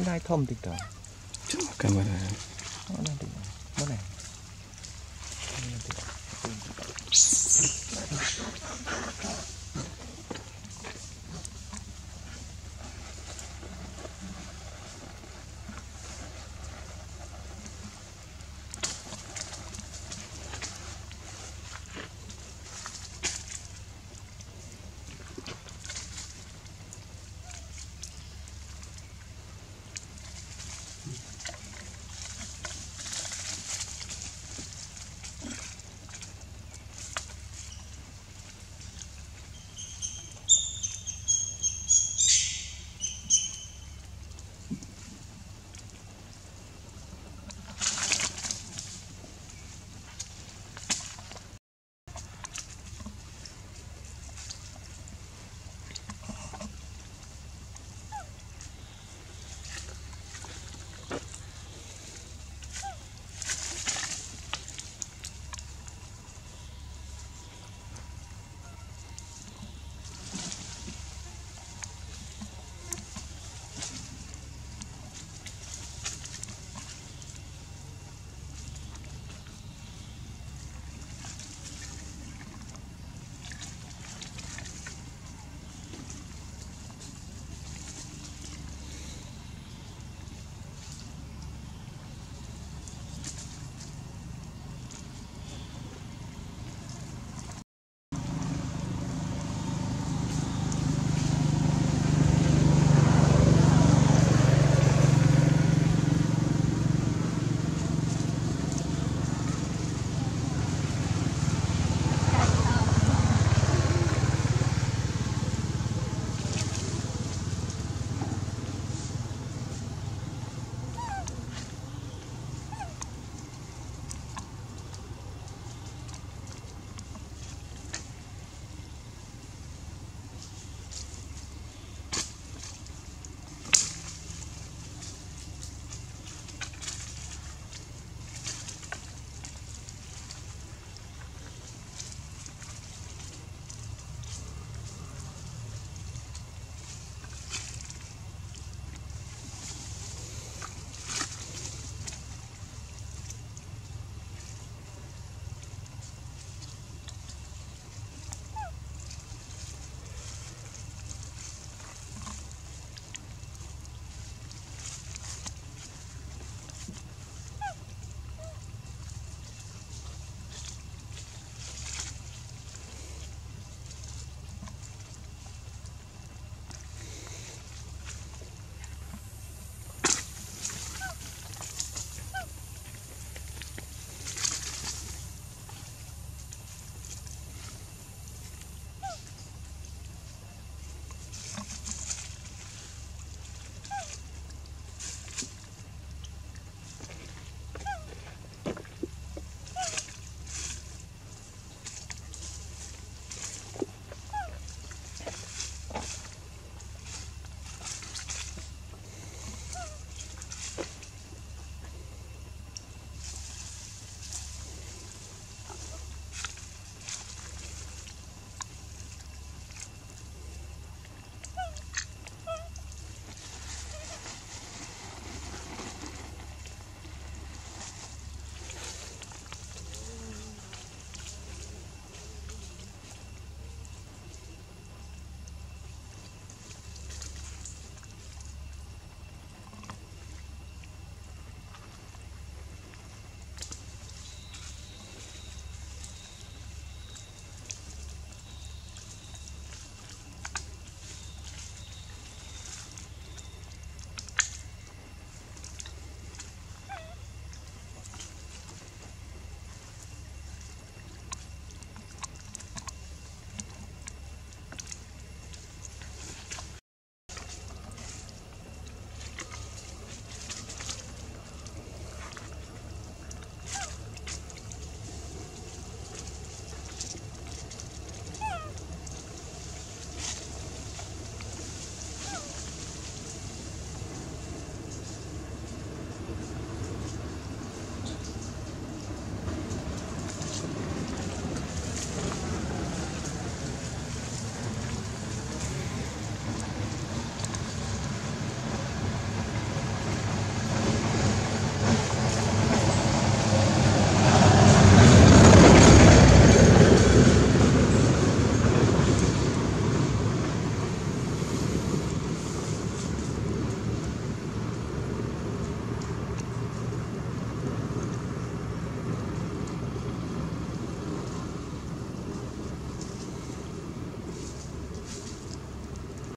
ที่ได้ท่อมติดต่อกันมาได้ก็ได้มื่อไหร่